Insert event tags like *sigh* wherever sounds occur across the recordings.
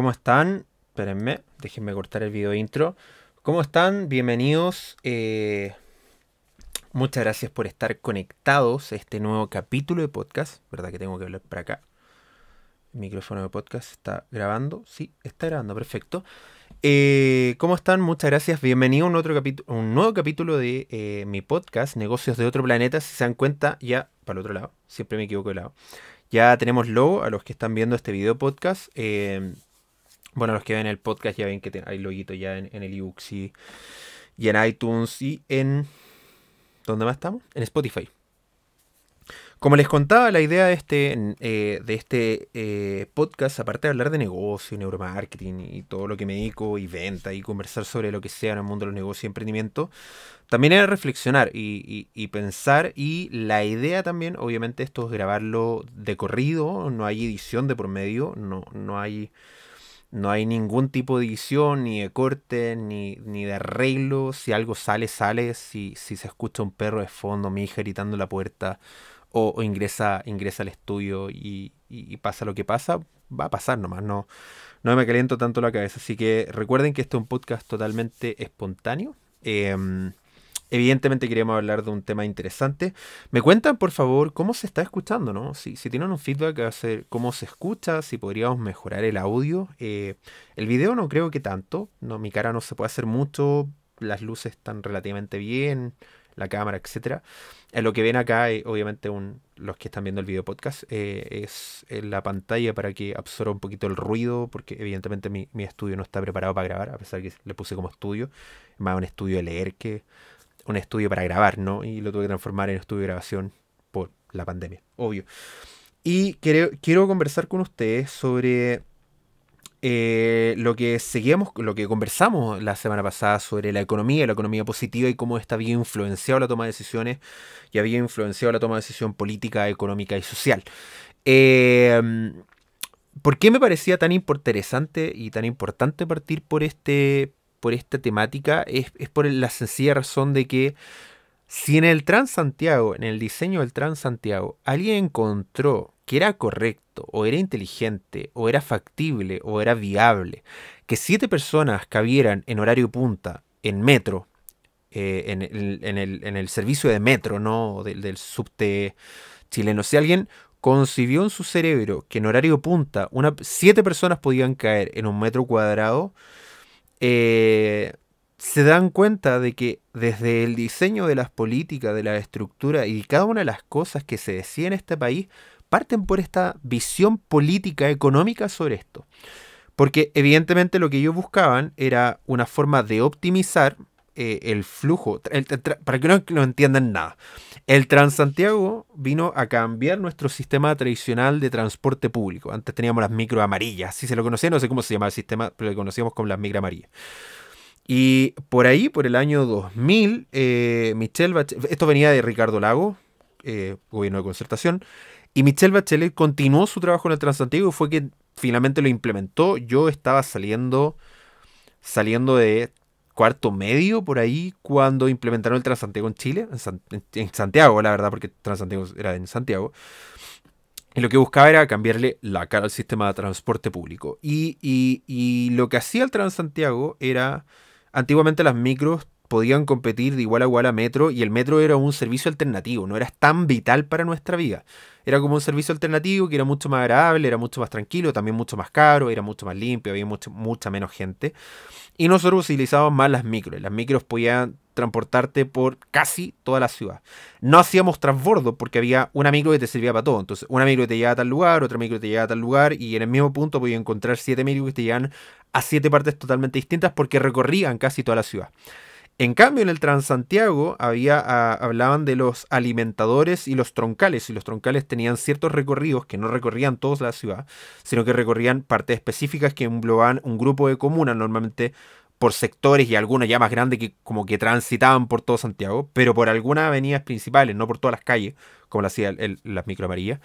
¿Cómo están? Espérenme, déjenme cortar el video intro. ¿Cómo están? Bienvenidos. eh, muchas gracias por estar conectados a este nuevo capítulo de podcast. ¿Verdad que tengo que hablar para acá? El micrófono de podcast está grabando. Sí, está grabando, perfecto. Eh, ¿Cómo están? Muchas gracias. Bienvenido a un, otro capítulo, un nuevo capítulo de eh, mi podcast, Negocios de otro planeta. Si se dan cuenta, ya para el otro lado, siempre me equivoco de lado. Ya tenemos logo a los que están viendo este video podcast. Bueno, los que ven el podcast ya ven que hay loguito ya en, en el ebook y, y en iTunes y en... ¿Dónde más estamos? En Spotify. Como les contaba, la idea de este, eh, de este eh, podcast, aparte de hablar de negocio, neuromarketing y todo lo que me dedico y venta y conversar sobre lo que sea en el mundo de los negocios y emprendimiento, también era reflexionar y, y- y pensar y la idea también, obviamente, esto es grabarlo de corrido, no hay edición de por medio, no, no hay... No hay ningún tipo de edición, ni de corte, ni, ni de arreglo. Si algo sale, sale. Si, si se escucha un perro de fondo, mi hija gritando la puerta, o, o ingresa, ingresa al estudio y, y- y pasa lo que pasa, va a pasar nomás. No, no me caliento tanto la cabeza. Así que recuerden que este es un podcast totalmente espontáneo. Em, evidentemente queríamos hablar de un tema interesante. Me cuentan, por favor, cómo se está escuchando, ¿no? Si, si tienen un feedback, hacer cómo se escucha, si podríamos mejorar el audio. Eh, el video no creo que tanto, no, mi cara no se puede hacer mucho, las luces están relativamente bien, la cámara, etcétera. Eh, lo que ven acá, eh, obviamente, un- los que están viendo el video podcast, eh, es en la pantalla para que absorba un poquito el ruido, porque evidentemente mi, mi estudio no está preparado para grabar, a pesar que le puse como estudio, más un estudio de leer que un estudio para grabar, ¿no? Y lo tuve que transformar en estudio de grabación por la pandemia, obvio. Y quiero, quiero conversar con ustedes sobre eh, lo que seguíamos, lo que conversamos la semana pasada sobre la economía, la economía positiva y cómo esta había influenciado la toma de decisiones y había influenciado la toma de decisión política, económica y social. Eh, ¿Por qué me parecía tan interesante y tan importante partir por este por esta temática? Es, es por la sencilla razón de que si en el Transantiago, en el diseño del Transantiago, alguien encontró que era correcto, o era inteligente, o era factible, o era viable, que siete personas cabieran en horario punta, en metro, eh, en, el, en el- en el servicio de metro, ¿no? Del, del subte chileno. Si alguien concibió en su cerebro que en horario punta siete personas podían caer en un metro cuadrado, eh, se dan cuenta de que desde el diseño de las políticas, de la estructura y cada una de las cosas que se decía en este país, parten por esta visión política económica sobre esto. Porque evidentemente lo que ellos buscaban era una forma de optimizar eh, el flujo, para que no entiendan nada. El Transantiago vino a cambiar nuestro sistema tradicional de transporte público. Antes teníamos las micro amarillas, si se lo conocía, no sé cómo se llama el sistema, pero lo conocíamos como las micro amarillas. Y por ahí, por el año 2000, eh, Michelle Bachelet, esto venía de Ricardo Lago, eh, gobierno de concertación, y Michelle Bachelet continuó su trabajo en el Transantiago y fue que finalmente lo implementó. Yo estaba saliendo, saliendo de cuarto medio por ahí cuando implementaron el Transantiago en Chile, en, San- en- en Santiago, la verdad, porque Transantiago era en Santiago. Y lo que buscaba era cambiarle la cara al sistema de transporte público. Y- y lo que hacía el Transantiago era, antiguamente las micros podían competir de igual a igual a metro y el metro era un servicio alternativo, no era tan vital para nuestra vida. Era como un servicio alternativo que era mucho más agradable, era mucho más tranquilo, también mucho más caro, era mucho más limpio, había mucho- mucha menos gente. Y nosotros utilizábamos más las micros. Las micros podían transportarte por casi toda la ciudad. No hacíamos transbordo porque había una micro que te servía para todo. Entonces, una micro te llevaba a tal lugar, otra micro te llevaba a tal lugar, y en el mismo punto podías encontrar siete micros que te llevaban a siete partes totalmente distintas porque recorrían casi toda la ciudad. En cambio, en el Transantiago ah, hablaban de los alimentadores y los troncales, y los troncales tenían ciertos recorridos que no recorrían toda la ciudad, sino que recorrían partes específicas que englobaban un grupo de comunas, normalmente por sectores y algunos ya más grandes que como que transitaban por todo Santiago, pero por algunas avenidas principales, no por todas las calles, como lo hacía el- el- las micro amarillas.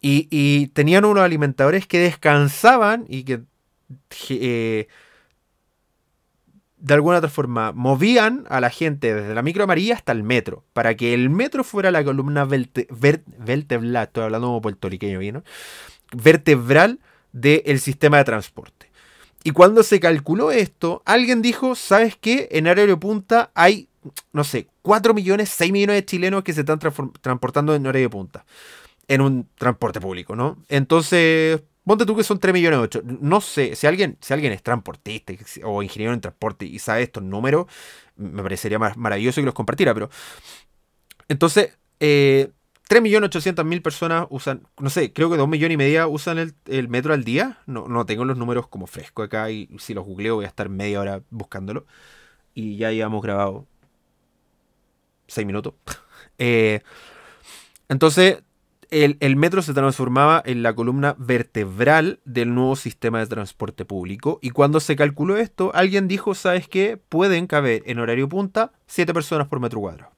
Y, y tenían unos alimentadores que descansaban y que eh, de alguna otra forma movían a la gente desde la micro amarilla hasta el metro, para que el metro fuera la columna verte- ver- vertebral, estoy hablando como puertorriqueño. ¿no? vertebral del sistema de transporte. Y cuando se calculó esto, alguien dijo, ¿sabes qué? En horario punta hay, no sé, 4 millones, 6 millones de chilenos que se están transportando en horario punta. En un transporte público, ¿no? Entonces, ponte tú que son 3 millones 8. No sé, si alguien, si alguien es transportista o ingeniero en transporte y sabe estos números, me parecería maravilloso que los compartiera, pero... Entonces, eh, 3.800.000 personas usan, no sé, creo que 2 millones y media usan el, metro al día. No, no tengo los números como fresco acá y si los googleo voy a estar media hora buscándolo. Y ya habíamos grabado 6 minutos. *laughs* Eh, entonces, el, metro se transformaba en la columna vertebral del nuevo sistema de transporte público. Y cuando se calculó esto, alguien dijo, ¿sabes qué? Pueden caber en horario punta 7 personas por metro cuadrado.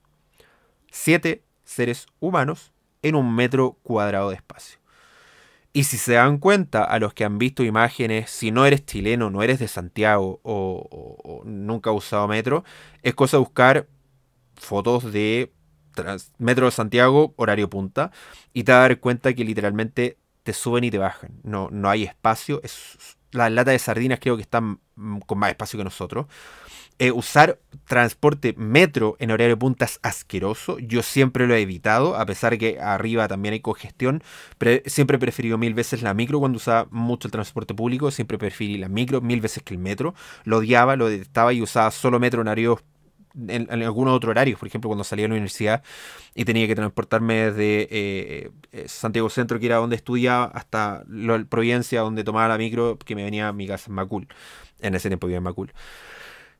7 seres humanos en un metro cuadrado de espacio. Y si se dan cuenta a los que han visto imágenes, si no eres chileno, no eres de Santiago o, nunca has usado metro, es cosa buscar fotos de metro de Santiago, horario punta, y te vas a dar cuenta que literalmente te suben y te bajan. No, no hay espacio. Es, las latas de sardinas creo que están con más espacio que nosotros. Eh, usar transporte metro en horario punta es asqueroso. Yo siempre lo he evitado, a pesar que arriba también hay congestión. Siempre he preferido mil veces la micro cuando usaba mucho el transporte público. Siempre preferí la micro mil veces que el metro. Lo odiaba, lo detestaba y usaba solo metro en horarios en, algunos otros horarios, por ejemplo, cuando salía a la universidad y tenía que transportarme desde eh, eh, Santiago Centro, que era donde estudiaba, hasta Providencia, donde tomaba la micro, que me venía a mi casa en Macul. En ese tiempo vivía en Macul.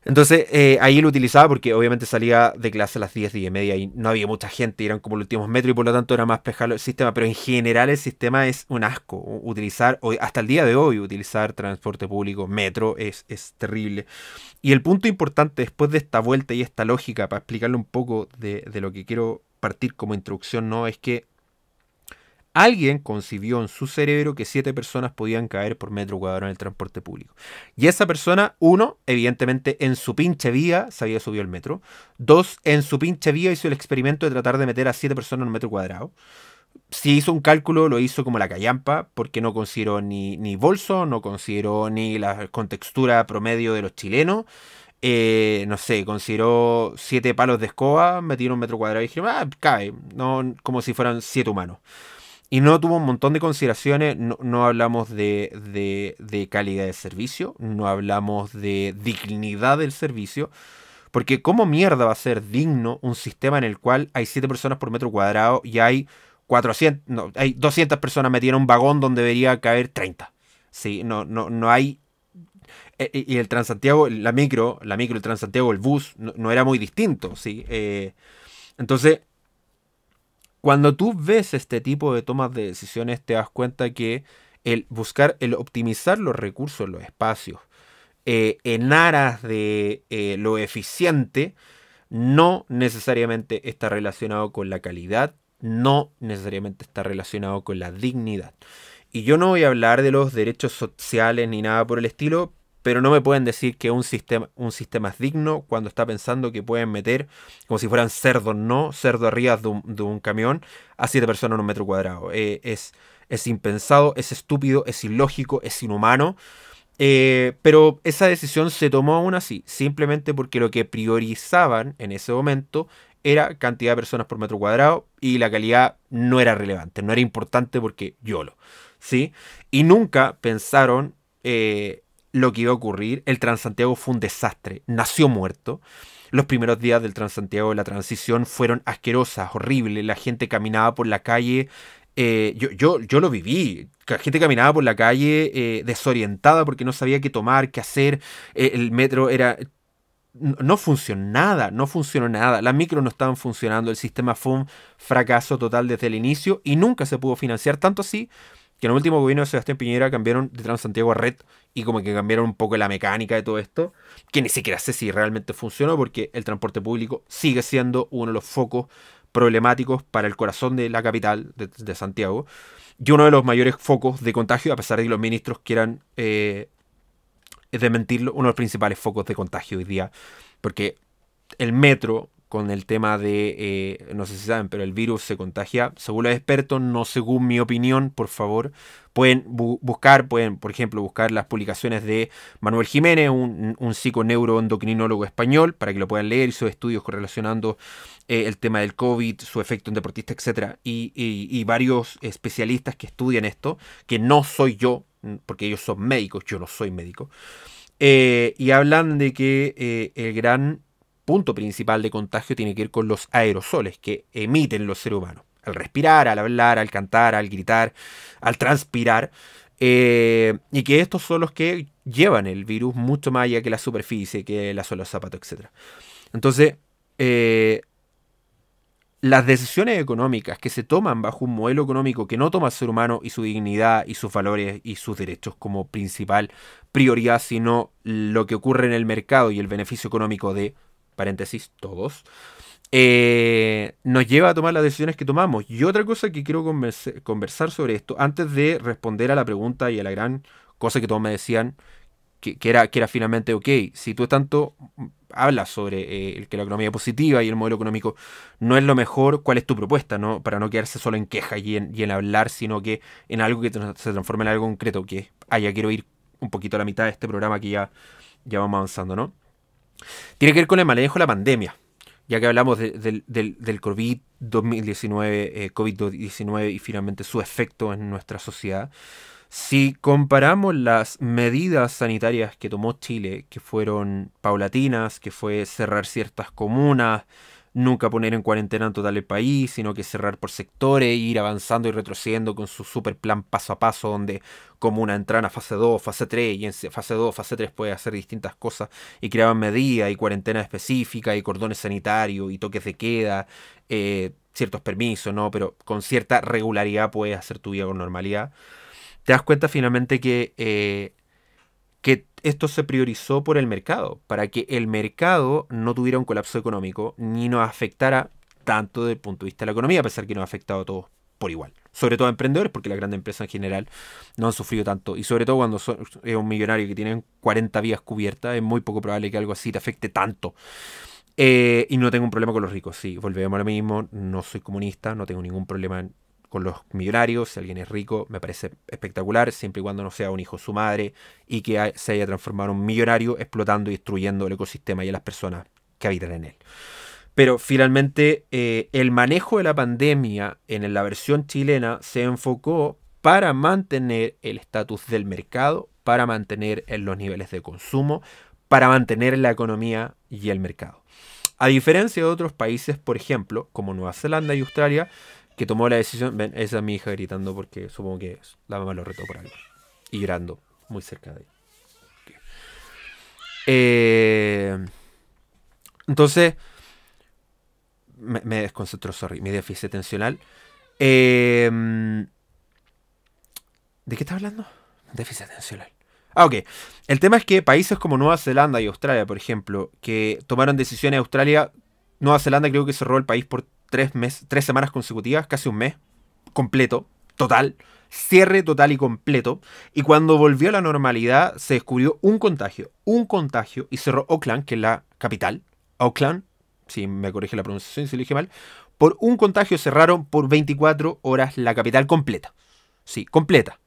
Entonces eh, ahí lo utilizaba porque obviamente salía de clase a las 10, 10 y media y no había mucha gente, eran como los últimos metros y por lo tanto era más pesado el sistema. Pero en general el sistema es un asco. Utilizar, hasta el día de hoy, utilizar transporte público, metro, es, es terrible. Y el punto importante después de esta vuelta y esta lógica, para explicarle un poco de, de lo que quiero partir como introducción, ¿no? Es que Alguien concibió en su cerebro que siete personas podían caer por metro cuadrado en el transporte público. Y esa persona, uno, evidentemente en su pinche vía se había subido el metro. Dos, en su pinche vía hizo el experimento de tratar de meter a siete personas en un metro cuadrado. Si hizo un cálculo, lo hizo como la callampa, porque no consideró ni, ni bolso, no consideró ni la contextura promedio de los chilenos. Eh, no sé, consideró siete palos de escoba, metieron un metro cuadrado y dijeron, ah, cae, no, como si fueran siete humanos. Y no tuvo un montón de consideraciones, no, hablamos de, de, calidad de servicio, no hablamos de dignidad del servicio, porque ¿cómo mierda va a ser digno un sistema en el cual hay 7 personas por metro cuadrado y hay 400, no, hay 200 personas metidas en un vagón donde debería caber 30? Sí, no, no, no hay... E, e, y el Transantiago, la micro, la micro, el Transantiago, el bus, no, era muy distinto, ¿sí? Eh, entonces, cuando tú ves este tipo de tomas de decisiones, te das cuenta que el buscar, el optimizar los recursos, los espacios, eh, en aras de eh, lo eficiente, no necesariamente está relacionado con la calidad, no necesariamente está relacionado con la dignidad. Y yo no voy a hablar de los derechos sociales ni nada por el estilo, pero no me pueden decir que un sistema, un sistema es digno cuando está pensando que pueden meter, como si fueran cerdos, no, cerdos arriba de un, camión, a siete personas en un metro cuadrado. Eh, es, es impensado, es estúpido, es ilógico, es inhumano. Eh, pero esa decisión se tomó aún así, simplemente porque lo que priorizaban en ese momento era cantidad de personas por metro cuadrado y la calidad no era relevante, no era importante porque yo lo, ¿sí? Y nunca pensaron eh, lo que iba a ocurrir. El Transantiago fue un desastre, nació muerto. Los primeros días del Transantiago de la transición fueron asquerosas, horribles. La gente caminaba por la calle. Eh, yo, yo, yo lo viví. La gente caminaba por la calle eh, desorientada porque no sabía qué tomar, qué hacer. Eh, el metro era. No funcionó nada, no funcionó nada. Las micros no estaban funcionando. El sistema fue un fracaso total desde el inicio y nunca se pudo financiar. Tanto así que en el último gobierno de Sebastián Piñera cambiaron de Transantiago a Red y como que cambiaron un poco la mecánica de todo esto, que ni siquiera sé si realmente funcionó porque el transporte público sigue siendo uno de los focos problemáticos para el corazón de la capital de, Santiago y uno de los mayores focos de contagio, a pesar de que los ministros quieran eh, desmentirlo, uno de los principales focos de contagio hoy día, porque el metro con el tema de, eh, no sé si saben, pero el virus se contagia, según los expertos, no según mi opinión, por favor. Pueden buscar, pueden, por ejemplo, buscar las publicaciones de Manuel Jiménez, un, un psiconeuroendocrinólogo español, para que lo puedan leer y sus estudios correlacionando eh, el tema del COVID, su efecto en deportistas, etc. Y, varios especialistas que estudian esto, que no soy yo, porque ellos son médicos, yo no soy médico. Eh, y hablan de que el gran punto principal de contagio tiene que ver con los aerosoles que emiten los seres humanos. Al respirar, al hablar, al cantar, al gritar, al transpirar. Eh, y que estos son los que llevan el virus mucho más allá que la superficie, que la suela, zapatos, etc. Entonces, eh, las decisiones económicas que se toman bajo un modelo económico que no toma al ser humano y su dignidad y sus valores y sus derechos como principal prioridad, sino lo que ocurre en el mercado y el beneficio económico de paréntesis, todos, eh, nos lleva a tomar las decisiones que tomamos. Y otra cosa que quiero conversar sobre esto, antes de responder a la pregunta y a la gran cosa que todos me decían, que, era, que era finalmente, ok, si tú tanto hablas sobre eh, el que la economía positiva y el modelo económico no es lo mejor, ¿cuál es tu propuesta? ¿no? Para no quedarse solo en queja y en, y en hablar, sino que en algo que se transforme en algo concreto, que, ah, ya quiero ir un poquito a la mitad de este programa que ya, ya vamos avanzando, ¿no? Tiene que ver con el manejo de la pandemia, ya que hablamos del, COVID-2019, eh, COVID-19 y finalmente su efecto en nuestra sociedad. Si comparamos las medidas sanitarias que tomó Chile, que fueron paulatinas, que fue cerrar ciertas comunas, nunca poner en cuarentena en total el país, sino que cerrar por sectores, ir avanzando y retrocediendo con su super plan paso a paso, donde como una entrada a fase 2, fase 3, y en fase 2, fase 3 puede hacer distintas cosas, y creaban medidas y cuarentena específica, y cordones sanitarios, y toques de queda, eh, ciertos permisos, ¿no? Pero con cierta regularidad puedes hacer tu vida con normalidad. Te das cuenta finalmente que eh, que esto se priorizó por el mercado, para que el mercado no tuviera un colapso económico ni nos afectara tanto desde el punto de vista de la economía, a pesar que nos ha afectado a todos por igual. Sobre todo a emprendedores, porque las grandes empresas en general no han sufrido tanto. Y sobre todo cuando es un millonario que tiene 40 vías cubiertas, es muy poco probable que algo así te afecte tanto. Eh, y no tengo un problema con los ricos. Sí, volvemos a mismo. No soy comunista, no tengo ningún problema en con los millonarios, si alguien es rico, me parece espectacular, siempre y cuando no sea un hijo su madre y que se haya transformado en un millonario explotando y destruyendo el ecosistema y a las personas que habitan en él. Pero finalmente eh, el manejo de la pandemia en la versión chilena se enfocó para mantener el estatus del mercado, para mantener los niveles de consumo, para mantener la economía y el mercado. A diferencia de otros países, por ejemplo, como Nueva Zelanda y Australia, que tomó la decisión. Ven, esa es mi hija gritando porque supongo que la mamá lo retó por algo. Y llorando, muy cerca de ahí. Eh, entonces, me, me, desconcentró, sorry, mi déficit atencional. Eh, ¿De qué está hablando? Déficit atencional. Ah, ok. El tema es que países como Nueva Zelanda y Australia, por ejemplo, que tomaron decisiones, Australia, Nueva Zelanda creo que cerró el país por tres, meses, tres semanas consecutivas, casi un mes completo, total, cierre total y completo. Y cuando volvió a la normalidad, se descubrió un contagio, un contagio, y cerró Auckland, que es la capital. Auckland, si me corrige la pronunciación, si lo dije mal. Por un contagio cerraron por 24 horas la capital completa. Sí, completa.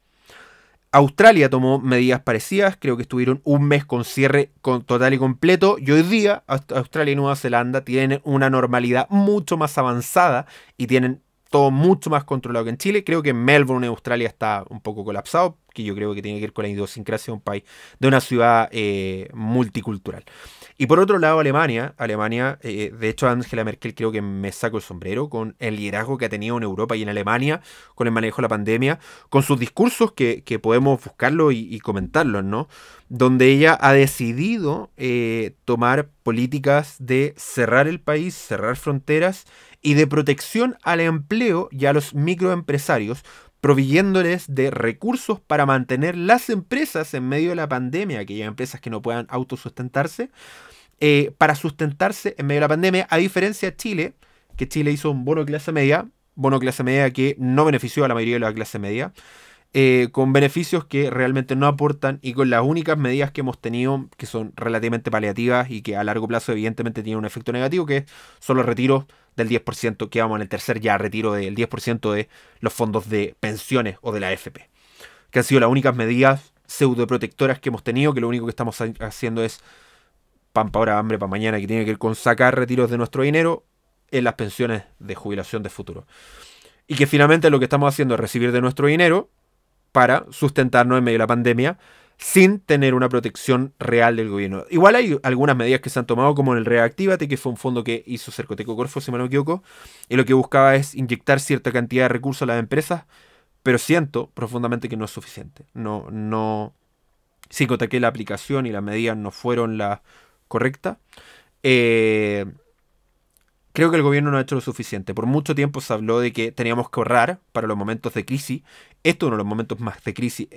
Australia tomó medidas parecidas, creo que estuvieron un mes con cierre total y completo, y hoy día Australia y Nueva Zelanda tienen una normalidad mucho más avanzada y tienen todo mucho más controlado que en Chile. Creo que Melbourne, Australia, está un poco colapsado, que yo creo que tiene que ver con la idiosincrasia de un país, de una ciudad eh, multicultural. Y por otro lado, Alemania, Alemania, eh, de hecho Angela Merkel creo que me saco el sombrero con el liderazgo que ha tenido en Europa y en Alemania con el manejo de la pandemia, con sus discursos que, podemos buscarlo y, comentarlos, ¿no? Donde ella ha decidido eh, tomar políticas de cerrar el país, cerrar fronteras y de protección al empleo y a los microempresarios, proveyéndoles de recursos para mantener las empresas en medio de la pandemia, aquellas empresas que no puedan autosustentarse, eh, para sustentarse en medio de la pandemia, a diferencia de Chile, que Chile hizo un bono clase media, bono clase media que no benefició a la mayoría de la clase media, eh, con beneficios que realmente no aportan y con las únicas medidas que hemos tenido que son relativamente paliativas y que a largo plazo evidentemente tienen un efecto negativo, que son los retiros del 10%, que vamos en el tercer ya retiro del 10% de los fondos de pensiones o de la AFP, que han sido las únicas medidas pseudo protectoras que hemos tenido, que lo único que estamos haciendo es pan para ahora, hambre para mañana, que tiene que ver con sacar retiros de nuestro dinero en las pensiones de jubilación de futuro. Y que finalmente lo que estamos haciendo es recibir de nuestro dinero para sustentarnos en medio de la pandemia sin tener una protección real del gobierno. Igual hay algunas medidas que se han tomado, como en el Reactivate, que fue un fondo que hizo Cercoteco Corfo, si me equivoco, y lo que buscaba es inyectar cierta cantidad de recursos a las empresas, pero siento profundamente que no es suficiente. No, no. que la aplicación y las medidas no fueron las correctas. Eh, creo que el gobierno no ha hecho lo suficiente. Por mucho tiempo se habló de que teníamos que ahorrar para los momentos de crisis. Esto es uno de los momentos más de crisis.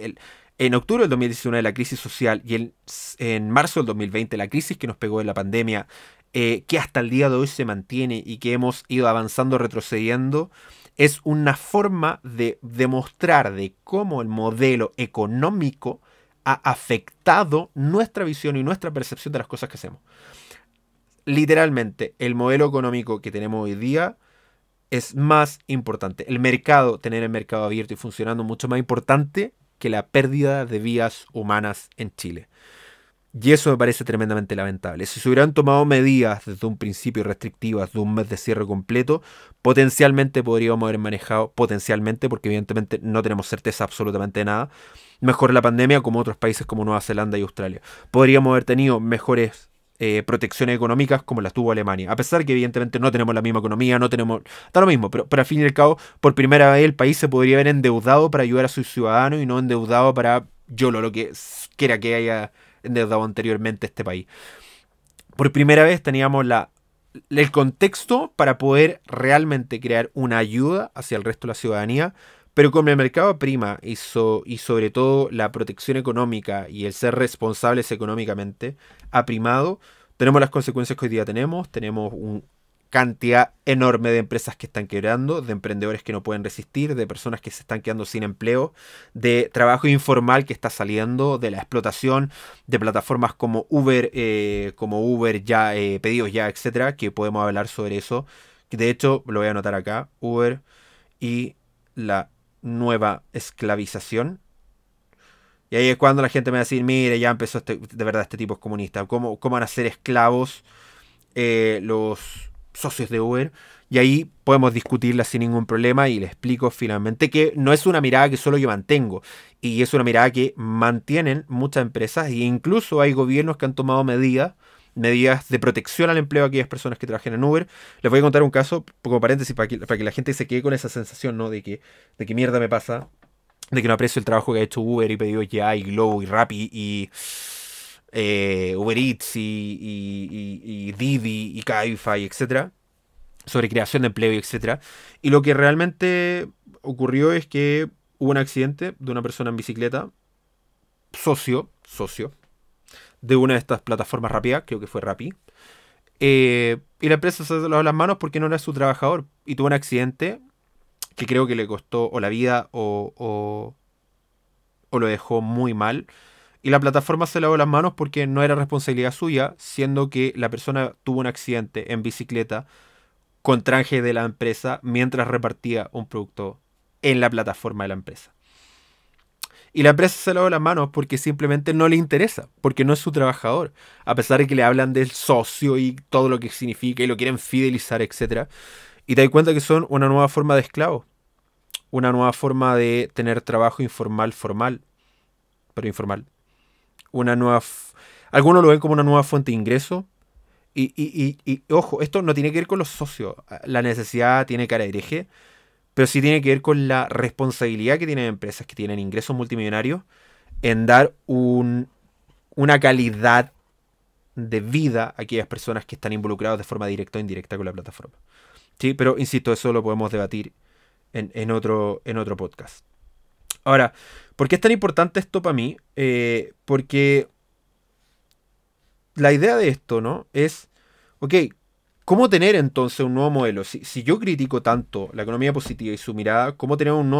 en octubre del 2019 la crisis social y en marzo del 2020 la crisis que nos pegó en la pandemia, eh, que hasta el día de hoy se mantiene y que hemos ido avanzando, retrocediendo, es una forma de demostrar de cómo el modelo económico ha afectado nuestra visión y nuestra percepción de las cosas que hacemos literalmente el modelo económico que tenemos hoy día es más importante. El mercado, tener el mercado abierto y funcionando, mucho más importante que la pérdida de vías humanas en Chile. Y eso me parece tremendamente lamentable. Si se hubieran tomado medidas desde un principio restrictivas de un mes de cierre completo, potencialmente podríamos haber manejado, potencialmente, porque evidentemente no tenemos certeza absolutamente de nada, mejor la pandemia como otros países como Nueva Zelanda y Australia. Podríamos haber tenido mejores eh, protecciones económicas como las tuvo Alemania. A pesar que evidentemente no tenemos la misma economía, no tenemos... Está lo mismo, pero, pero al fin y al cabo, por primera vez el país se podría haber endeudado para ayudar a sus ciudadanos y no endeudado para YOLO, lo que quiera que haya endeudado anteriormente este país. Por primera vez teníamos la, el contexto para poder realmente crear una ayuda hacia el resto de la ciudadanía pero con el mercado prima y, y sobre todo la protección económica y el ser responsables económicamente ha primado, tenemos las consecuencias que hoy día tenemos. Tenemos una cantidad enorme de empresas que están quebrando, de emprendedores que no pueden resistir, de personas que se están quedando sin empleo, de trabajo informal que está saliendo, de la explotación de plataformas como Uber, eh, como Uber ya, eh, pedidos ya, etcétera, que podemos hablar sobre eso. De hecho, lo voy a anotar acá, Uber y la nueva esclavización. Y ahí es cuando la gente me va a decir, mire, ya empezó este, de verdad este tipo es comunista. ¿Cómo, cómo van a ser esclavos eh, los socios de Uber? Y ahí podemos discutirla sin ningún problema y le explico finalmente que no es una mirada que solo yo mantengo. Y es una mirada que mantienen muchas empresas e incluso hay gobiernos que han tomado medidas medidas de protección al empleo a aquellas personas que trabajan en Uber. Les voy a contar un caso, como paréntesis, para que, la gente se quede con esa sensación, ¿no? De que, de mierda me pasa, de que no aprecio el trabajo que ha hecho Uber y pedido ya y Globo y Rappi y eh, Uber Eats y, y, y, Didi y etcétera, sobre creación de empleo y etcétera. Y lo que realmente ocurrió es que hubo un accidente de una persona en bicicleta, socio, socio, de una de estas plataformas rápidas, creo que fue Rappi. Eh, y la empresa se lavó las manos porque no era su trabajador y tuvo un accidente que creo que le costó o la vida o, o, o lo dejó muy mal. Y la plataforma se lavó las manos porque no era responsabilidad suya, siendo que la persona tuvo un accidente en bicicleta con traje de la empresa mientras repartía un producto en la plataforma de la empresa. Y la empresa se lavó las manos porque simplemente no le interesa, porque no es su trabajador. A pesar de que le hablan del socio y todo lo que significa y lo quieren fidelizar, etc. Y te das cuenta que son una nueva forma de esclavo. Una nueva forma de tener trabajo informal, formal, pero informal. Una nueva... Algunos lo ven como una nueva fuente de ingreso. Y, y, y, y ojo, esto no tiene que ver con los socios. La necesidad tiene cara de hereje pero sí tiene que ver con la responsabilidad que tienen empresas que tienen ingresos multimillonarios en dar un, una calidad de vida a aquellas personas que están involucradas de forma directa o indirecta con la plataforma. Sí, pero insisto, eso lo podemos debatir en, otro, en otro podcast. Ahora, ¿por qué es tan importante esto para mí? Eh, porque la idea de esto, ¿no? Es, ok, ¿Cómo tener entonces un nuevo modelo? Si, yo critico tanto la economía positiva y su mirada, ¿cómo tener un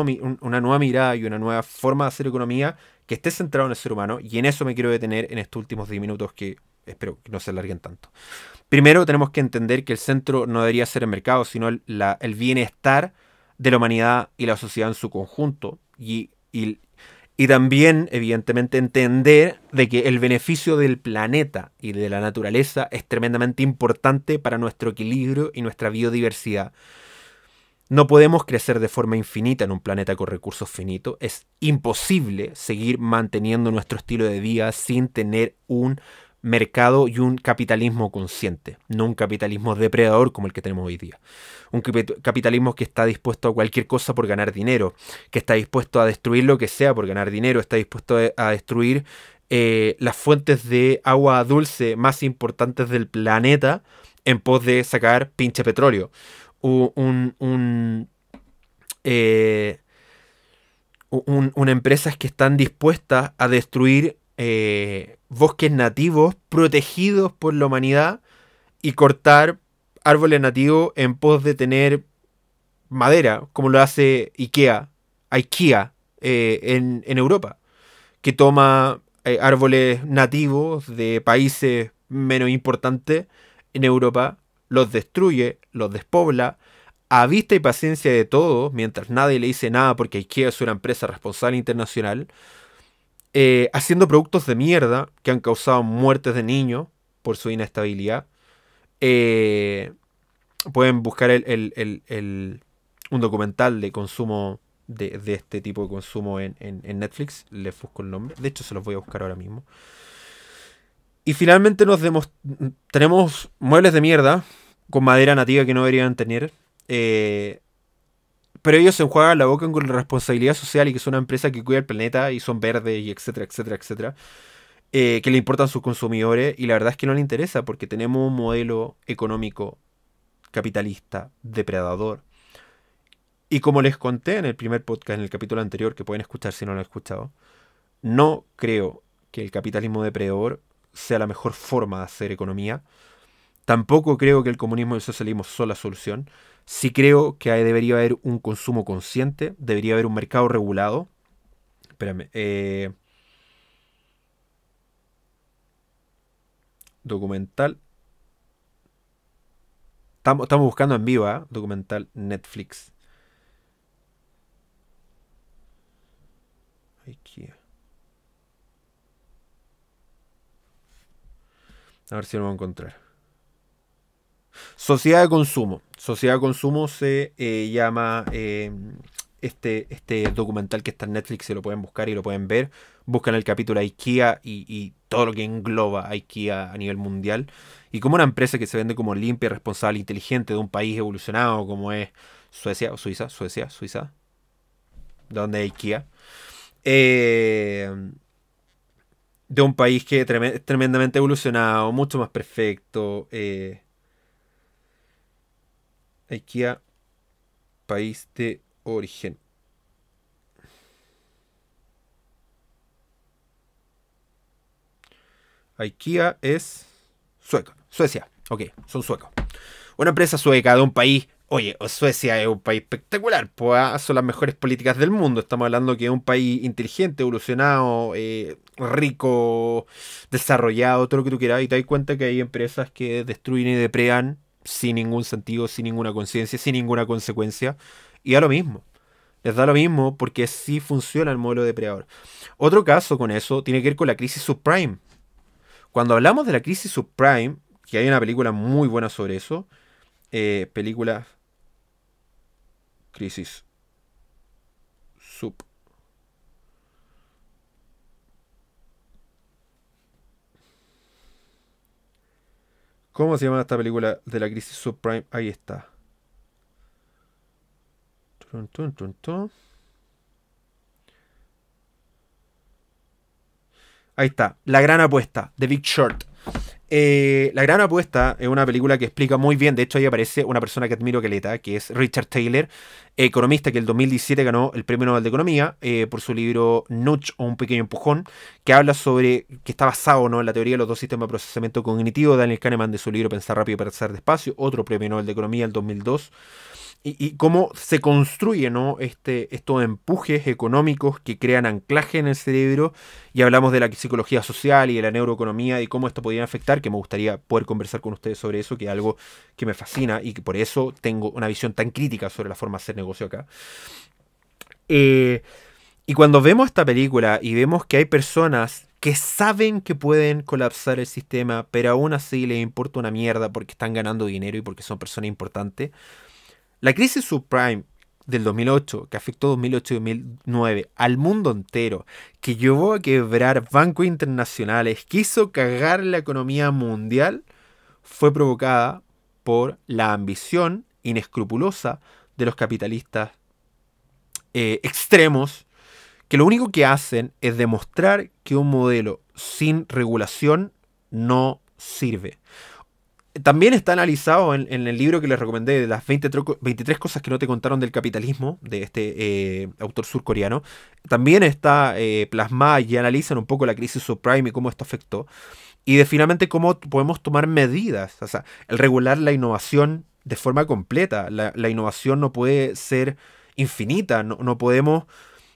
una nueva mirada y una nueva forma de hacer economía que esté centrado en el ser humano? Y en eso me quiero detener en estos últimos 10 minutos que espero que no se alarguen tanto. Primero tenemos que entender que el centro no debería ser el mercado, sino el, bienestar de la humanidad y la sociedad en su conjunto. Y, y, y también, evidentemente, entender de que el beneficio del planeta y de la naturaleza es tremendamente importante para nuestro equilibrio y nuestra biodiversidad. No podemos crecer de forma infinita en un planeta con recursos finitos. Es imposible seguir manteniendo nuestro estilo de vida sin tener un mercado y un capitalismo consciente, no un capitalismo depredador como el que tenemos hoy día. Un capitalismo que está dispuesto a cualquier cosa por ganar dinero, que está dispuesto a destruir lo que sea por ganar dinero, está dispuesto a destruir eh, las fuentes de agua dulce más importantes del planeta en pos de sacar pinche petróleo. Un, eh, un, empresas que están dispuestas a destruir eh, bosques nativos protegidos por la humanidad y cortar árboles nativos en pos de tener madera, como lo hace IKEA, IKEA eh, en, Europa, que toma eh, árboles nativos de países menos importantes en Europa, los destruye, los despobla, a vista y paciencia de todos, mientras nadie le dice nada porque IKEA es una empresa responsable internacional, eh, haciendo productos de mierda que han causado muertes de niños por su inestabilidad. Eh, pueden buscar el, un documental de consumo de, este tipo de consumo en, Netflix. Les busco el nombre. De hecho, se los voy a buscar ahora mismo. Y finalmente nos tenemos muebles de mierda con madera nativa que no deberían tener. Eh, pero ellos se enjuagan la boca con la responsabilidad social y que son una empresa que cuida el planeta y son verdes y etcétera, etcétera, etcétera. Eh, que le importan sus consumidores y la verdad es que no le interesa porque tenemos un modelo económico capitalista, depredador. Y como les conté en el primer podcast, en el capítulo anterior, que pueden escuchar si no lo han escuchado, no creo que el capitalismo depredador sea la mejor forma de hacer economía. Tampoco creo que el comunismo y el socialismo son la solución. Sí creo que debería haber un consumo consciente, debería haber un mercado regulado. Espérame. Eh, documental. Estamos, buscando en vivo, ¿eh? Documental Netflix. A ver si lo voy a encontrar. Sociedad de consumo. Sociedad de consumo se eh, llama eh, este, este documental que está en Netflix, se lo pueden buscar y lo pueden ver. Buscan el capítulo IKEA y, todo lo que engloba IKEA a nivel mundial. Y como una empresa que se vende como limpia, responsable, inteligente de un país evolucionado como es Suecia o Suiza, Suecia, Suiza, donde IKEA. Eh, de un país que es tremendamente evolucionado, mucho más perfecto. IKEA, país de origen. IKEA es sueca, Suecia. Ok, son suecos. Una empresa sueca de un país. Oye, Suecia es un país espectacular, pues ah, son las mejores políticas del mundo. Estamos hablando que es un país inteligente, evolucionado, eh, rico, desarrollado, todo lo que tú quieras. Y te das cuenta que hay empresas que destruyen y depredan sin ningún sentido, sin ninguna conciencia, sin ninguna consecuencia. Y da lo mismo. Les da lo mismo porque sí funciona el modelo depredador. Otro caso con eso tiene que ver con la crisis subprime. Cuando hablamos de la crisis subprime, que hay una película muy buena sobre eso, eh, película crisis sub ¿Cómo se llama esta película de la crisis subprime? Ahí está. Ahí está, La Gran Apuesta, The Big Short. Eh, la gran apuesta es una película que explica muy bien, de hecho ahí aparece una persona que admiro que leta, que es Richard Taylor, economista que el 2017 ganó el Premio Nobel de Economía eh, por su libro Nudge o Un pequeño empujón, que habla sobre, que está basado ¿no? en la teoría de los dos sistemas de procesamiento cognitivo, Daniel Kahneman de su libro Pensar rápido y pensar despacio, otro Premio Nobel de Economía el 2002 y, cómo se construye ¿no? este, estos empujes económicos que crean anclaje en el cerebro. Y hablamos de la psicología social y de la neuroeconomía y cómo esto podría afectar, que me gustaría poder conversar con ustedes sobre eso, que es algo que me fascina y que por eso tengo una visión tan crítica sobre la forma de hacer negocio acá. Eh, y cuando vemos esta película y vemos que hay personas que saben que pueden colapsar el sistema, pero aún así les importa una mierda porque están ganando dinero y porque son personas importantes, la crisis subprime del 2008, que afectó 2008 y 2009 al mundo entero, que llevó a quebrar bancos internacionales, que hizo cagar la economía mundial, fue provocada por la ambición inescrupulosa de los capitalistas eh, extremos, que lo único que hacen es demostrar que un modelo sin regulación no sirve. También está analizado en, el libro que les recomendé, de las 23 cosas que no te contaron del capitalismo, de este eh, autor surcoreano. También está eh, plasmada y analizan un poco la crisis subprime y cómo esto afectó. Y de finalmente cómo podemos tomar medidas. O sea, el regular la innovación de forma completa. La, innovación no puede ser infinita. No, no podemos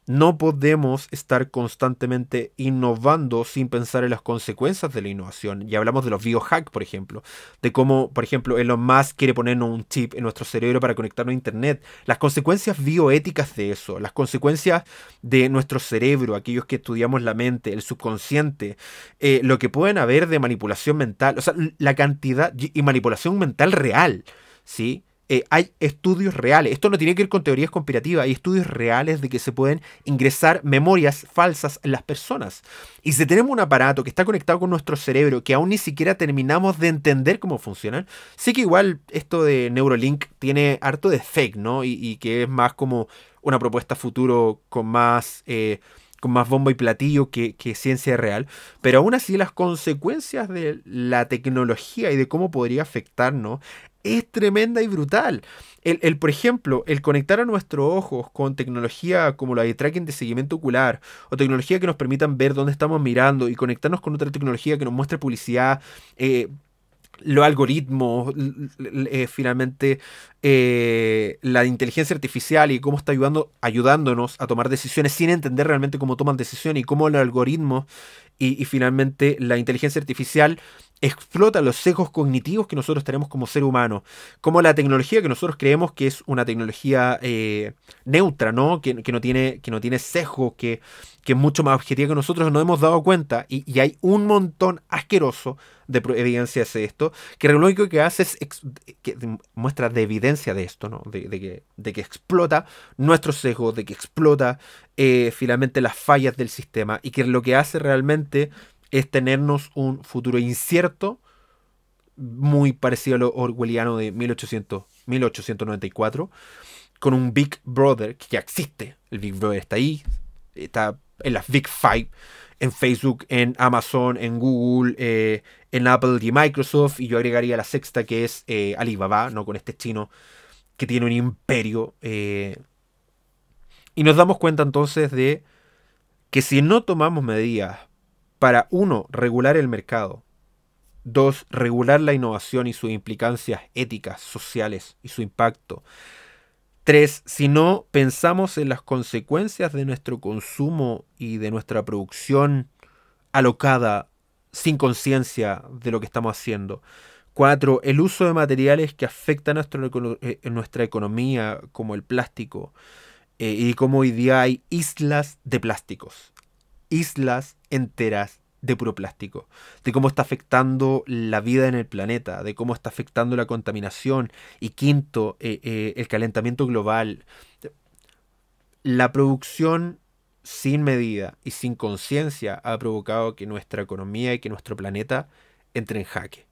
no podemos estar constantemente innovando sin pensar en las consecuencias de la innovación. Y hablamos de los biohacks, por ejemplo, de cómo, por ejemplo, Elon Musk quiere ponernos un chip en nuestro cerebro para conectarnos a Internet. Las consecuencias bioéticas de eso, las consecuencias de nuestro cerebro, aquellos que estudiamos la mente, el subconsciente, eh, lo que pueden haber de manipulación mental, o sea, la cantidad y manipulación mental real, ¿sí? Eh, hay estudios reales. Esto no tiene que ver con teorías conspirativas. Hay estudios reales de que se pueden ingresar memorias falsas en las personas. Y si tenemos un aparato que está conectado con nuestro cerebro, que aún ni siquiera terminamos de entender cómo funcionan, sé que igual esto de Neurolink tiene harto de fake, ¿no? Y, que es más como una propuesta futuro con más... Eh, con más bombo y platillo que, que, ciencia real, pero aún así las consecuencias de la tecnología y de cómo podría afectarnos es tremenda y brutal. El, por ejemplo, el conectar a nuestros ojos con tecnología como la de tracking de seguimiento ocular o tecnología que nos permitan ver dónde estamos mirando y conectarnos con otra tecnología que nos muestre publicidad, eh, los algoritmos, eh, finalmente eh, la inteligencia artificial y cómo está ayudando, ayudándonos a tomar decisiones sin entender realmente cómo toman decisiones y cómo el algoritmo y, y finalmente la inteligencia artificial explota los sesgos cognitivos que nosotros tenemos como ser humano, como la tecnología que nosotros creemos que es una tecnología eh, neutra, ¿no? Que, no tiene, que no tiene que, es mucho más objetiva que nosotros nos hemos dado cuenta, y, hay un montón asqueroso de evidencias de esto, que lo único que hace es muestra de evidencia de esto, ¿no? De, que, explota nuestro sesgo, de que explota eh, finalmente las fallas del sistema, y que lo que hace realmente es tenernos un futuro incierto, muy parecido a lo orwelliano de 1800, 1894, con un Big Brother que ya existe. El Big Brother está ahí, está en las Big Five, en Facebook, en Amazon, en Google, eh, en Apple y Microsoft. Y yo agregaría la sexta que es eh, Alibaba, ¿no? Con este chino que tiene un imperio. Eh, y nos damos cuenta entonces de que si no tomamos medidas para, uno, regular el mercado, dos, regular la innovación y sus implicancias éticas, sociales y su impacto, tres, si no pensamos en las consecuencias de nuestro consumo y de nuestra producción alocada sin conciencia de lo que estamos haciendo. Cuatro, el uso de materiales que afectan a eh, nuestra, economía, como el plástico, eh, y como hoy día hay islas de plásticos islas enteras de puro plástico, de cómo está afectando la vida en el planeta, de cómo está afectando la contaminación y quinto, eh, eh, el calentamiento global. La producción sin medida y sin conciencia ha provocado que nuestra economía y que nuestro planeta entre en jaque.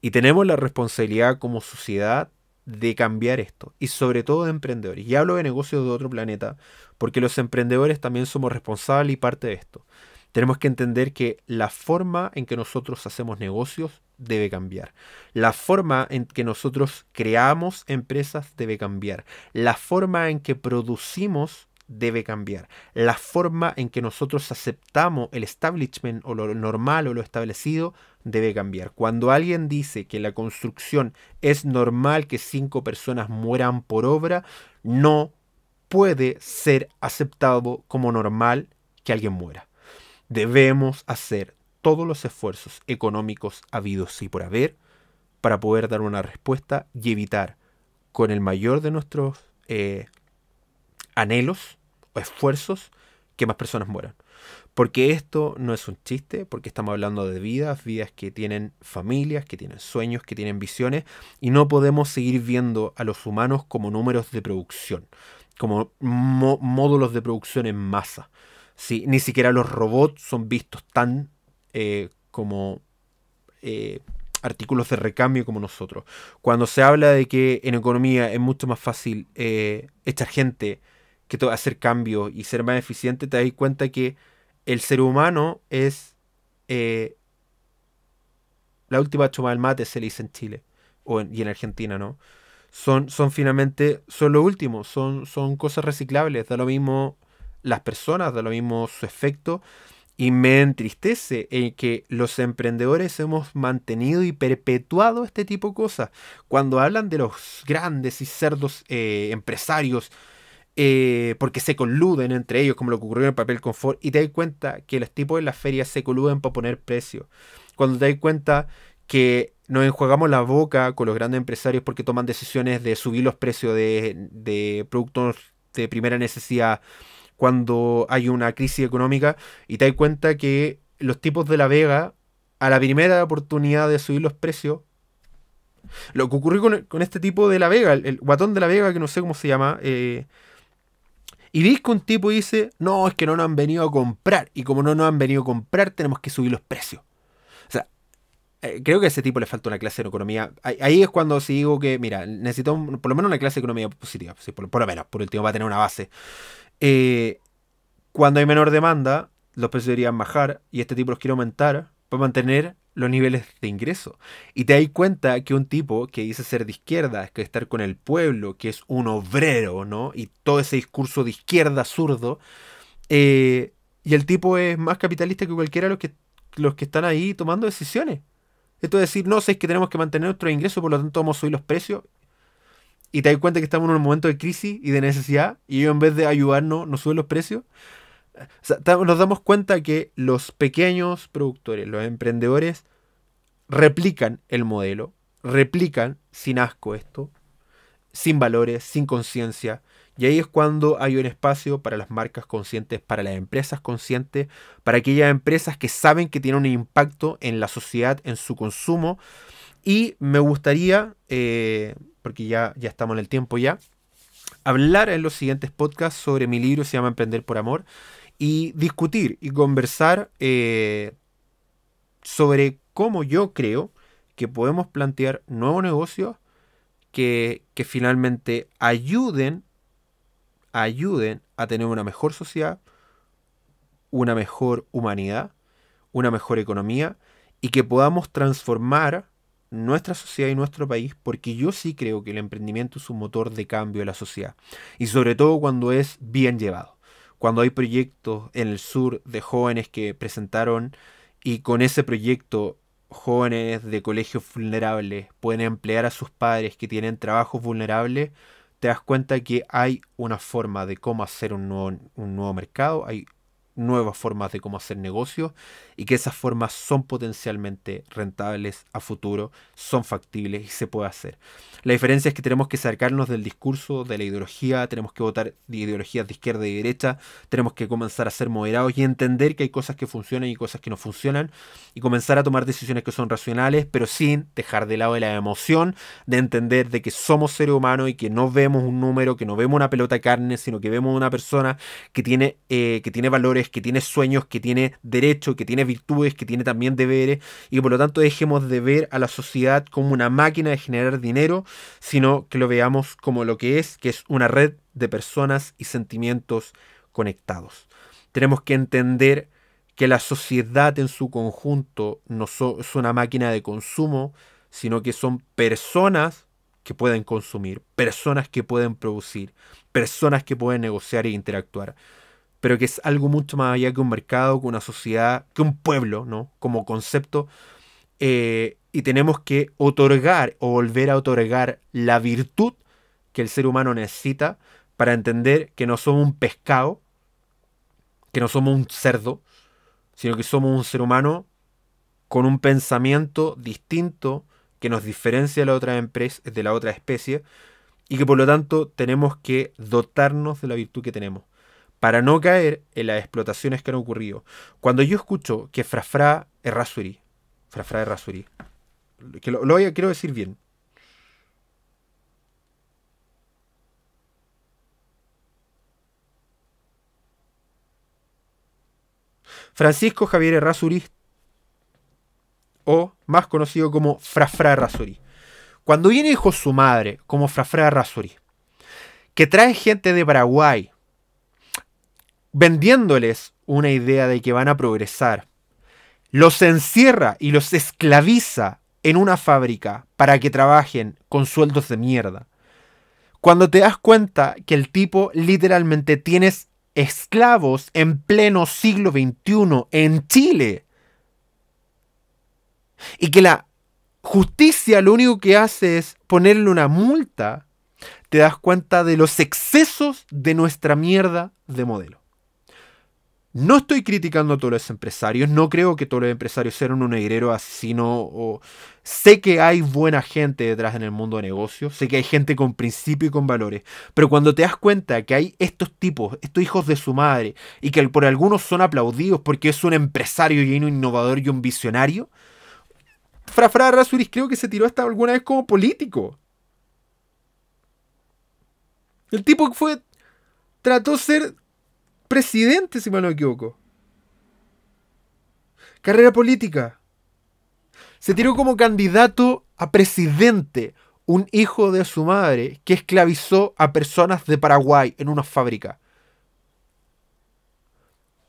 Y tenemos la responsabilidad como sociedad de cambiar esto, y sobre todo de emprendedores. Y hablo de negocios de otro planeta, porque los emprendedores también somos responsables y parte de esto. Tenemos que entender que la forma en que nosotros hacemos negocios debe cambiar. La forma en que nosotros creamos empresas debe cambiar. La forma en que producimos debe cambiar. La forma en que nosotros aceptamos el establishment o lo normal o lo establecido debe cambiar. Cuando alguien dice que la construcción es normal que cinco personas mueran por obra, no puede ser aceptado como normal que alguien muera. Debemos hacer todos los esfuerzos económicos habidos y por haber para poder dar una respuesta y evitar con el mayor de nuestros eh, anhelos o esfuerzos que más personas mueran. Porque esto no es un chiste, porque estamos hablando de vidas, vidas que tienen familias, que tienen sueños, que tienen visiones, y no podemos seguir viendo a los humanos como números de producción, como módulos de producción en masa. ni siquiera los robots son vistos tan eh, como eh, artículos de recambio como nosotros. Cuando se habla de que en economía es mucho más fácil eh, echar gente que hacer cambios y ser más eficiente, te das cuenta que el ser humano es la última choma del mate, se le dice en Chile o y en Argentina, ¿no? Son, son finalmente, son lo último, son, son cosas reciclables, da lo mismo las personas, da lo mismo su efecto y me entristece en que los emprendedores hemos mantenido y perpetuado este tipo de cosas. Cuando hablan de los grandes y cerdos eh, empresarios, eh, porque se coluden entre ellos, como lo que ocurrió en el papel confort, y te das cuenta que los tipos de las ferias se coluden para poner precio. Cuando te das cuenta que nos enjuagamos la boca con los grandes empresarios porque toman decisiones de subir los precios de, de productos de primera necesidad cuando hay una crisis económica y te das cuenta que los tipos de La Vega, a la primera oportunidad de subir los precios, lo que ocurrió con, este tipo de La Vega, el, guatón de La Vega, que no sé cómo se llama, eh, y ves que un tipo dice, no, es que no nos han venido a comprar, y como no nos han venido a comprar, tenemos que subir los precios. O sea, eh, creo que a ese tipo le falta una clase de economía. Ahí, es cuando si digo que, mira, necesito por lo menos una clase de economía positiva, por, por, lo menos, por último, va a tener una base. Eh, cuando hay menor demanda, los precios deberían bajar y este tipo los quiere aumentar para mantener los niveles de ingreso. Y te das cuenta que un tipo que dice ser de izquierda, que estar con el pueblo, que es un obrero, ¿no? Y todo ese discurso de izquierda zurdo, eh, y el tipo es más capitalista que cualquiera de los que, los que están ahí tomando decisiones. Esto es decir, no, sé, es que tenemos que mantener nuestro ingreso, por lo tanto vamos a subir los precios y te das cuenta que estamos en un momento de crisis y de necesidad y ellos en vez de ayudarnos nos suben los precios. Nos damos cuenta que los pequeños productores, los emprendedores, replican el modelo, replican sin asco esto, sin valores, sin conciencia. Y ahí es cuando hay un espacio para las marcas conscientes, para las empresas conscientes, para aquellas empresas que saben que tienen un impacto en la sociedad, en su consumo. Y me gustaría, eh, porque ya, ya estamos en el tiempo ya, hablar en los siguientes podcasts sobre mi libro, se llama Emprender por Amor, y discutir y conversar eh, sobre cómo yo creo que podemos plantear nuevos negocios que, que finalmente ayuden, ayuden a tener una mejor sociedad, una mejor humanidad, una mejor economía y que podamos transformar nuestra sociedad y nuestro país, porque yo sí creo que el emprendimiento es un motor de cambio de la sociedad. Y sobre todo cuando es bien llevado. Cuando hay proyectos en el sur de jóvenes que presentaron y con ese proyecto jóvenes de colegios vulnerables pueden emplear a sus padres que tienen trabajos vulnerables, te das cuenta que hay una forma de cómo hacer un nuevo, un nuevo mercado, nuevas formas de cómo hacer negocios y que esas formas son potencialmente rentables a futuro, son factibles y se puede hacer. La diferencia es que tenemos que acercarnos del discurso, de la ideología, tenemos que votar de ideologías de izquierda y derecha, tenemos que comenzar a ser moderados y entender que hay cosas que funcionan y cosas que no funcionan y comenzar a tomar decisiones que son racionales, pero sin dejar de lado la emoción de entender de que somos seres humanos y que no vemos un número, que no vemos una pelota de carne, sino que vemos una persona que tiene, eh, que tiene valores que tiene sueños, que tiene derechos, que tiene virtudes, que tiene también deberes, y por lo tanto dejemos de ver a la sociedad como una máquina de generar dinero, sino que lo veamos como lo que es, que es una red de personas y sentimientos conectados. Tenemos que entender que la sociedad en su conjunto no es una máquina de consumo, sino que son personas que pueden consumir, personas que pueden producir, personas que pueden negociar e interactuar, pero que es algo mucho más allá que un mercado, que una sociedad, que un pueblo, ¿no? Como concepto. Eh, y tenemos que otorgar o volver a otorgar la virtud que el ser humano necesita para entender que no somos un pescado, que no somos un cerdo, sino que somos un ser humano con un pensamiento distinto que nos diferencia de la otra, empresa, de la otra especie y que por lo tanto tenemos que dotarnos de la virtud que tenemos para no caer en las explotaciones que han ocurrido. Cuando yo escucho que Frafra es Rasuri, Frafra que lo, quiero decir bien, Francisco Javier Errázuriz, o más conocido como Frafra Errázuriz. Cuando viene hijo su madre, como Frafra Errázuriz, que trae gente de Paraguay, vendiéndoles una idea de que van a progresar, los encierra y los esclaviza en una fábrica para que trabajen con sueldos de mierda. Cuando te das cuenta que el tipo literalmente tienes esclavos en pleno siglo XXI en Chile. Y que la justicia lo único que hace es ponerle una multa, te das cuenta de los excesos de nuestra mierda de modelo. No estoy criticando a todos los empresarios, no creo que todos los empresarios sean un negrero asesino. Sé que hay buena gente detrás en el mundo de negocios, sé que hay gente con principios y con valores, pero cuando te das cuenta que hay estos tipos, estos hijos de su madre, y que por algunos son aplaudidos porque es un empresario y un innovador y un visionario, Frafra Rasuris creo que se tiró hasta alguna vez como político. El tipo fue. trató de ser presidente, si mal no me equivoco. Carrera política. Se tiró como candidato a presidente un hijo de su madre que esclavizó a personas de Paraguay en una fábrica.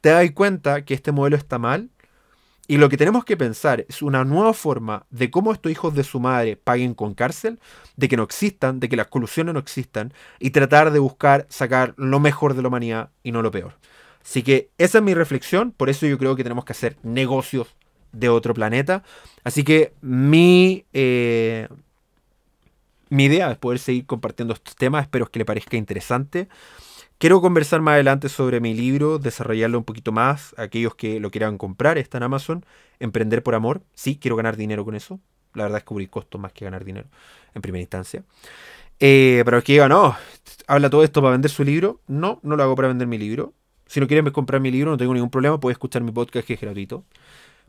¿Te das cuenta que este modelo está mal? Y lo que tenemos que pensar es una nueva forma de cómo estos hijos de su madre paguen con cárcel, de que no existan, de que las colusiones no existan, y tratar de buscar sacar lo mejor de la humanidad y no lo peor. Así que esa es mi reflexión, por eso yo creo que tenemos que hacer negocios de otro planeta. Así que mi, eh, mi idea es poder seguir compartiendo estos temas, espero que le parezca interesante. Quiero conversar más adelante sobre mi libro, desarrollarlo un poquito más. Aquellos que lo quieran comprar, está en Amazon. Emprender por amor. Sí, quiero ganar dinero con eso. La verdad es cubrir costos más que ganar dinero en primera instancia. Eh, pero que diga, no, habla todo esto para vender su libro. No, no lo hago para vender mi libro. Si no quieres comprar mi libro, no tengo ningún problema. Puedes escuchar mi podcast que es gratuito.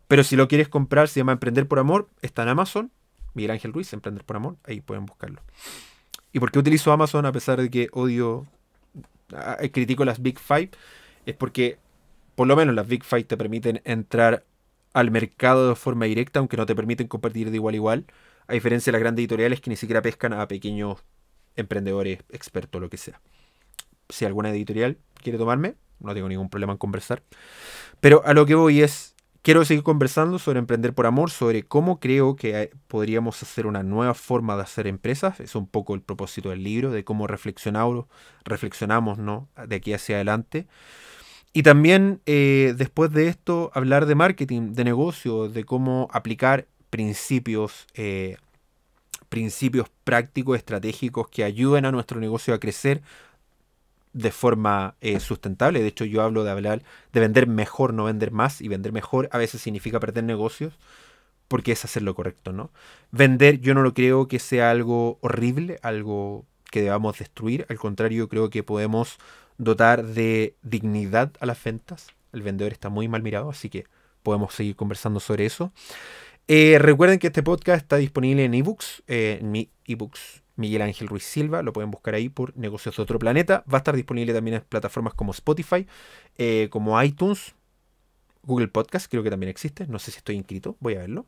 Pero si lo quieres comprar, se llama Emprender por Amor. Está en Amazon. Miguel Ángel Ruiz, Emprender por Amor. Ahí pueden buscarlo. ¿Y por qué utilizo Amazon a pesar de que odio critico las Big Five es porque por lo menos las Big Five te permiten entrar al mercado de forma directa, aunque no te permiten compartir de igual a igual, a diferencia de las grandes editoriales que ni siquiera pescan a pequeños emprendedores, expertos, lo que sea. Si alguna editorial quiere tomarme, no tengo ningún problema en conversar. Pero a lo que voy es, quiero seguir conversando sobre emprender por amor, sobre cómo creo que podríamos hacer una nueva forma de hacer empresas. Es un poco el propósito del libro, de cómo reflexionamos, reflexionamos ¿no? de aquí hacia adelante. Y también eh, después de esto hablar de marketing, de negocio, de cómo aplicar principios, eh, principios prácticos, estratégicos que ayuden a nuestro negocio a crecer de forma eh, sustentable. De hecho, yo hablo de hablar de vender mejor, no vender más. Y vender mejor a veces significa perder negocios porque es hacer lo correcto, ¿no? Vender yo no lo creo que sea algo horrible, algo que debamos destruir. Al contrario, creo que podemos dotar de dignidad a las ventas. El vendedor está muy mal mirado, así que podemos seguir conversando sobre eso. Eh, recuerden que este podcast está disponible en ebooks, eh, en mi ebooks Miguel Ángel Ruiz Silva, lo pueden buscar ahí por Negocios de Otro Planeta. Va a estar disponible también en plataformas como Spotify, eh, como iTunes, Google Podcast, creo que también existe. No sé si estoy inscrito, voy a verlo.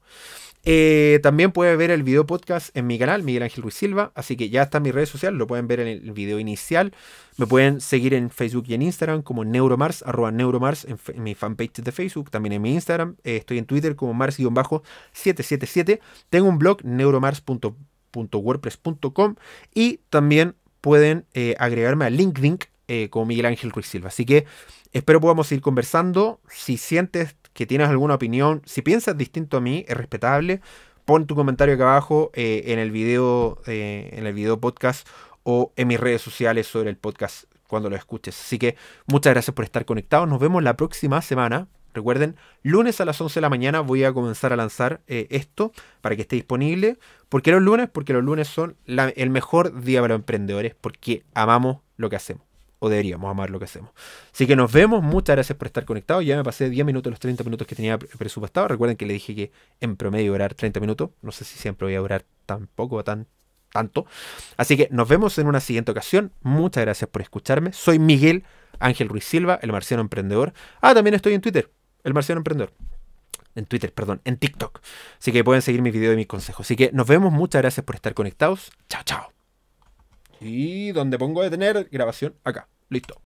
Eh, también puede ver el video podcast en mi canal, Miguel Ángel Ruiz Silva. Así que ya está en mis redes sociales, lo pueden ver en el video inicial. Me pueden seguir en Facebook y en Instagram como Neuromars, arroba Neuromars en, mi fanpage de Facebook, también en mi Instagram. Eh, estoy en Twitter como Mars-777. Tengo un blog, neuromars.wordpress.com y también pueden eh, agregarme a LinkedIn como Miguel Ángel Ruiz Silva. Así que Espero podamos seguir conversando. Si sientes que tienes alguna opinión, si piensas distinto a mí, es respetable. Pon tu comentario acá abajo eh, en el video, eh, en el video podcast o en mis redes sociales sobre el podcast cuando lo escuches. Así que muchas gracias por estar conectados. Nos vemos la próxima semana. Recuerden, lunes a las 11 de la mañana voy a comenzar a lanzar eh, esto para que esté disponible. ¿Por qué los lunes? Porque los lunes son el mejor día para los emprendedores porque amamos lo que hacemos o deberíamos amar lo que hacemos. Así que nos vemos, muchas gracias por estar conectados. Ya me pasé 10 minutos los 30 minutos que tenía presupuestado. Recuerden que le dije que en promedio durar 30 minutos. No sé si siempre voy a durar tan poco o tan tanto. Así que nos vemos en una siguiente ocasión. Muchas gracias por escucharme. Soy Miguel Ángel Ruiz Silva, el marciano emprendedor. Ah, también estoy en Twitter, el marciano emprendedor. En Twitter, perdón, en TikTok. Así que pueden seguir mis videos y mis consejos. Así que nos vemos, muchas gracias por estar conectados. Chao, chao. Y donde pongo de tener grabación, acá. Listo.